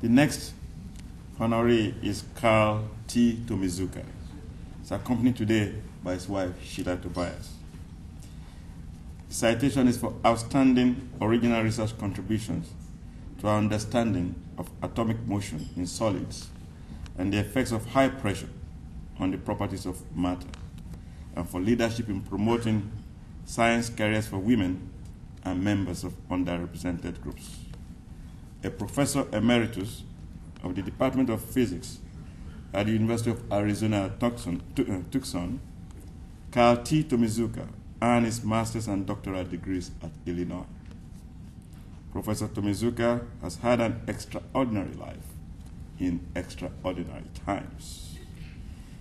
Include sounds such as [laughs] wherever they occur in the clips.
The next honoree is Carl T. Tomizuka. He's accompanied today by his wife, Sheila Tobias. The citation is for outstanding original research contributions to our understanding of atomic motion in solids and the effects of high pressure on the properties of matter, and for leadership in promoting science careers for women and members of underrepresented groups. A professor emeritus of the Department of Physics at the University of Arizona Tucson, uh, Carl T. Tomizuka earned his master's and doctoral degrees at Illinois. Professor Tomizuka has had an extraordinary life in extraordinary times.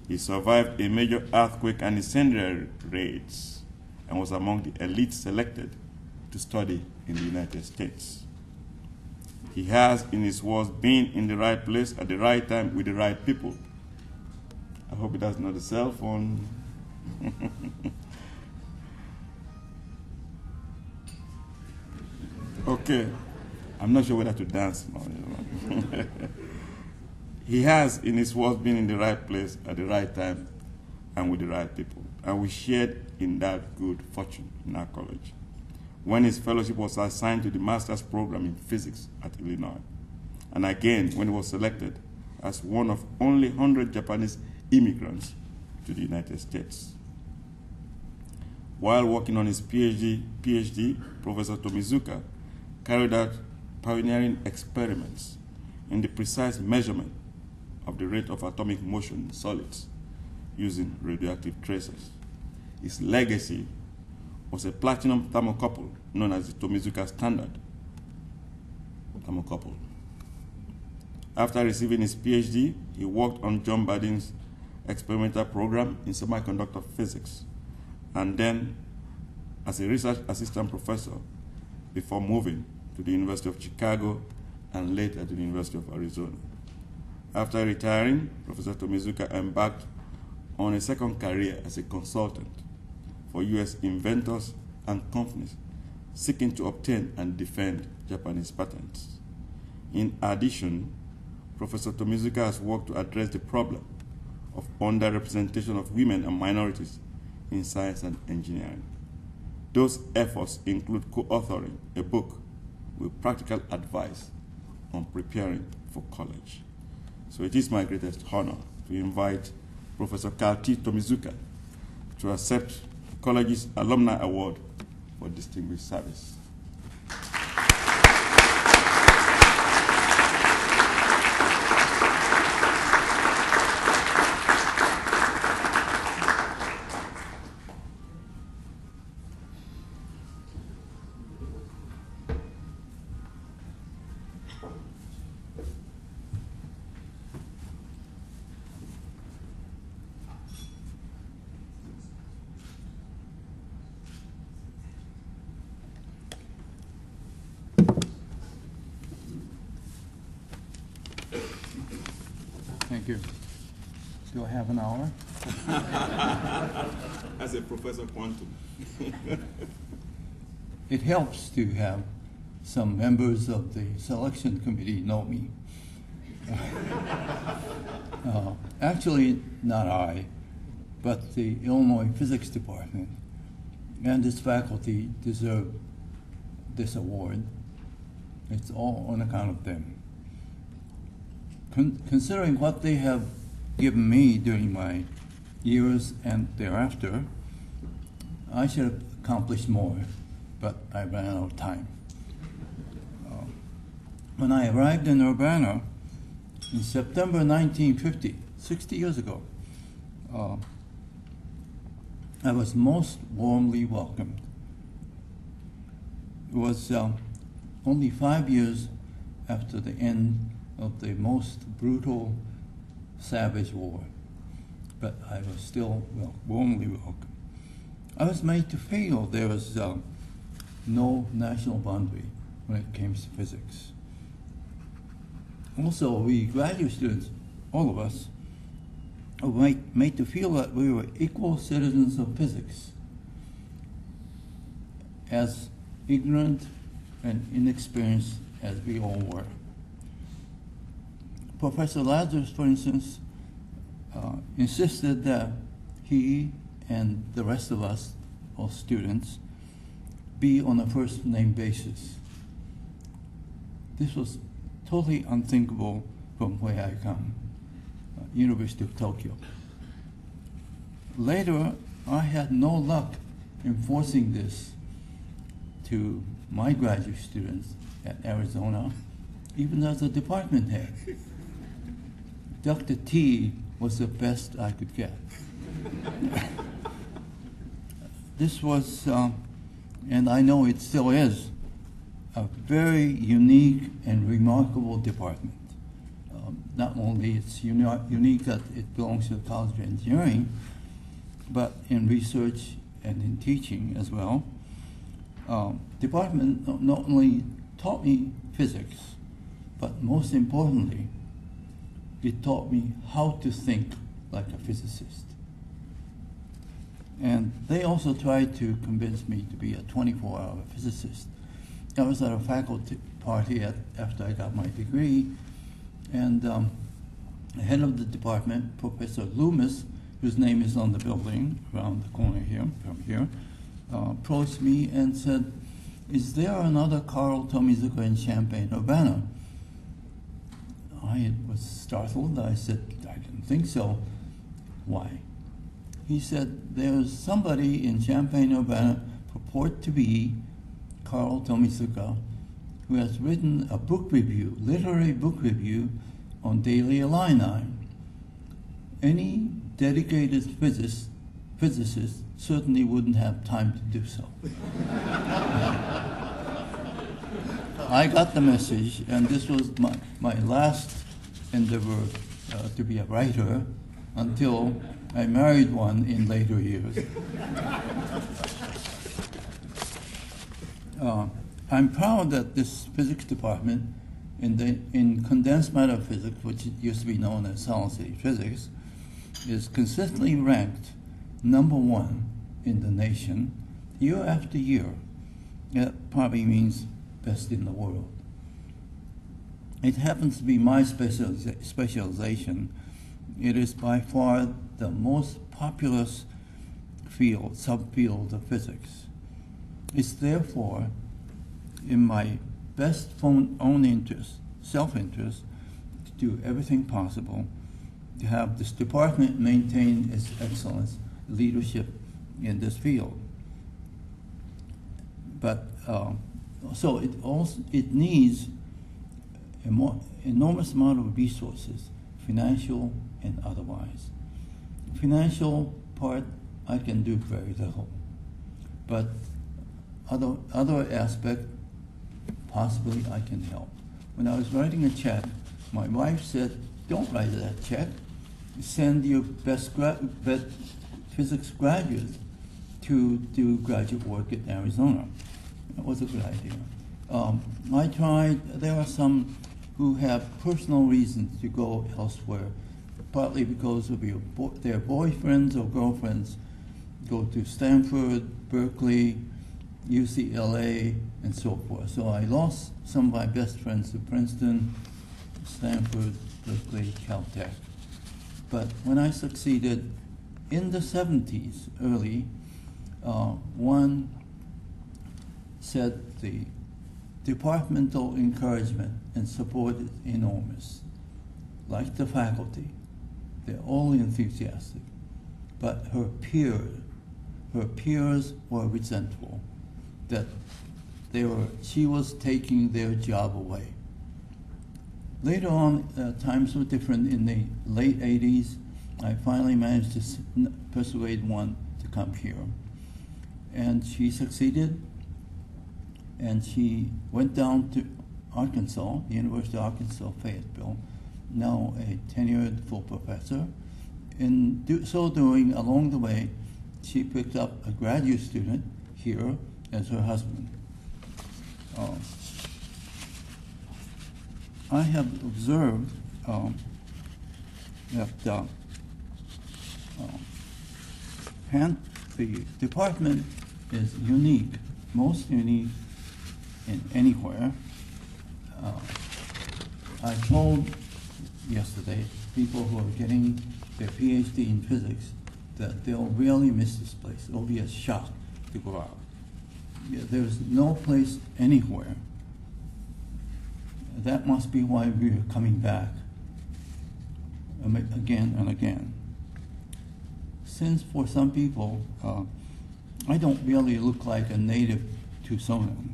He survived a major earthquake and incendiary raids and was among the elite selected to study in the United States. He has, in his words, been in the right place at the right time with the right people. I hope does not a cell phone. [laughs] okay, I'm not sure whether to dance now. [laughs] He has, in his words, been in the right place at the right time and with the right people. And we shared in that good fortune in our college when his fellowship was assigned to the master's program in physics at Illinois. And again, when he was selected as one of only 100 Japanese immigrants to the United States. While working on his PhD, PhD, Professor Tomizuka carried out pioneering experiments in the precise measurement of the rate of atomic motion in solids using radioactive tracers. His legacy was a platinum thermocouple known as the Tomizuka Standard thermocouple. After receiving his PhD, he worked on John Bardeen's experimental program in semiconductor physics, and then as a research assistant professor before moving to the University of Chicago and later to the University of Arizona. After retiring, Professor Tomizuka embarked on a second career as a consultant for U.S. inventors and companies seeking to obtain and defend Japanese patents. In addition, Professor Tomizuka has worked to address the problem of underrepresentation of women and minorities in science and engineering. Those efforts include co authoring a book with practical advice on preparing for college. So it is my greatest honor to invite Professor T. Tomizuka to accept college's Alumni Award for Distinguished Service. Thank you. Still have an hour? [laughs] As a professor quantum. [laughs] It helps to have some members of the selection committee know me. [laughs] Uh, Actually, not I, but the Illinois Physics Department and its faculty deserve this award. It's all on account of them. Con- Considering what they have given me during my years and thereafter, I should have accomplished more, but I ran out of time. Uh, When I arrived in Urbana in September 1950, 60 years ago, uh, I was most warmly welcomed. It was uh, only five years after the end of the most brutal, savage war, but I was still well, warmly welcomed. I was made to feel there was uh, no national boundary when it came to physics. Also, we graduate students, all of us, were made, made to feel that we were equal citizens of physics, as ignorant and inexperienced as we all were. Professor Lazarus, for instance, uh, insisted that he and the rest of us, all students, be on a first name basis. This was totally unthinkable from where I come, uh, University of Tokyo. Later, I had no luck enforcing this to my graduate students at Arizona, even as a department head. Dr. T was the best I could get. this was, uh, and I know it still is, a very unique and remarkable department. Um, not only it's uni- unique that it belongs to the College of Engineering, but in research and in teaching as well. Um, department not only taught me physics, but most importantly, it taught me how to think like a physicist. And they also tried to convince me to be a 24 hour physicist. I was at a faculty party at, after I got my degree, and um, the head of the department, Professor Loomis, whose name is on the building around the corner here, from here, uh, approached me and said, Is there another Carl Tomizuka in Champaign, Urbana? I was startled. I said, I didn't think so. Why? He said, There's somebody in Champaign, Urbana, purport to be Carl Tomizuka, who has written a book review, literary book review, on Daily Illini. Any dedicated physicist, physicist certainly wouldn't have time to do so. [laughs] I got the message, and this was my, my last endeavor uh, to be a writer until I married one in later years. [laughs] Uh, I'm proud that this physics department in, the, in condensed matter physics, which used to be known as solid state physics, is consistently ranked number one in the nation year after year. That probably means best in the world. It happens to be my specializa- specialization. It is by far the most populous field, subfield of physics. It's therefore in my best own interest, self-interest, to do everything possible to have this department maintain its excellence, leadership in this field. But uh, so it also it needs a more enormous amount of resources, financial and otherwise. Financial part I can do very little, but other other aspect possibly I can help. When I was writing a check, my wife said, "Don't write that check. Send your best, gra- best physics graduate to do graduate work in Arizona." That was a good idea. Um, I tried. There are some who have personal reasons to go elsewhere, partly because of bo- their boyfriends or girlfriends go to Stanford, Berkeley, UCLA, and so forth. So I lost some of my best friends to Princeton, Stanford, Berkeley, Caltech. But when I succeeded in the 70s, early, uh, one said the departmental encouragement and support is enormous. Like the faculty, they're all enthusiastic. But her peers, her peers were resentful that they were, she was taking their job away. Later on, uh, times were different. In the late 80s, I finally managed to persuade one to come here. And she succeeded, and she went down to Arkansas, the University of Arkansas, Fayetteville, now a tenured full professor. In do, so doing, along the way, she picked up a graduate student here as her husband. Um, I have observed um, that uh, um, the department is unique, most unique in anywhere. Uh, I told yesterday, people who are getting their PhD in physics, that they'll really miss this place. It'll be a shock to go out. Yeah, there's no place anywhere. That must be why we're coming back again and again. Since for some people, uh, I don't really look like a native to Tucsonian.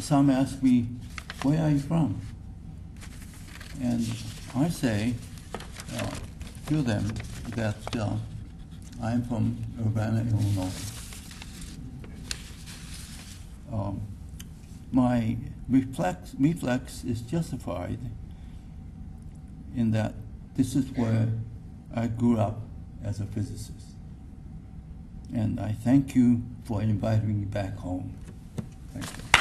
Some ask me, where are you from? And I say uh, to them that uh, I'm from Urbana, Illinois. Um, my reflex, reflex is justified in that this is where I grew up as a physicist. And I thank you for inviting me back home. Thank you.